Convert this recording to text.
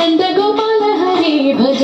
नंद गोपाल हरे भज